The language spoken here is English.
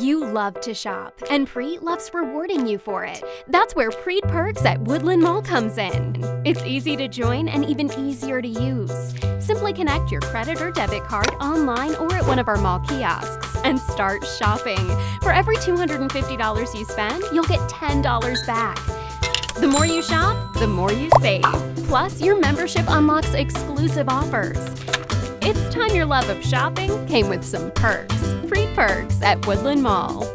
You love to shop, and PREIT loves rewarding you for it. That's where PREIT Perks at Woodland Mall comes in. It's easy to join and even easier to use. Simply connect your credit or debit card online or at one of our mall kiosks and start shopping. For every $250 you spend, you'll get $10 back. The more you shop, the more you save. Plus, your membership unlocks exclusive offers. Time your love of shopping came with some perks. PREIT perks at Woodland Mall.